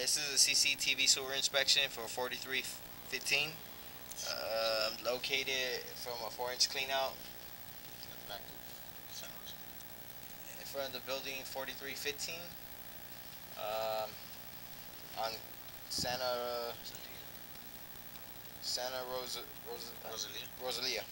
this is a CCTV sewer inspection for 4315. Um, located from a four inch clean out Back to San Jose. in front of the building 4315. Um, on Santa Santa Rosa, Rosa Rosalia. Rosalia.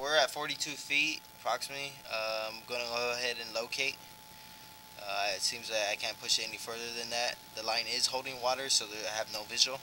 We're at 42 feet approximately. I'm gonna go ahead and locate. Uh, it seems that I can't push it any further than that. The line is holding water, so I have no visual.